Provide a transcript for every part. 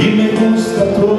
y me gusta tu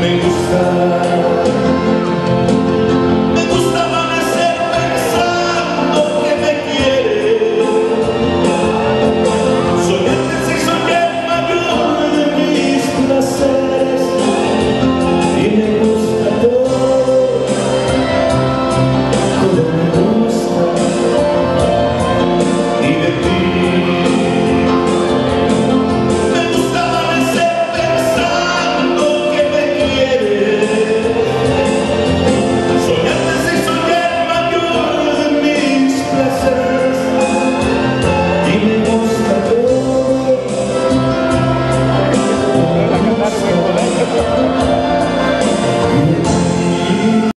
nem buscar.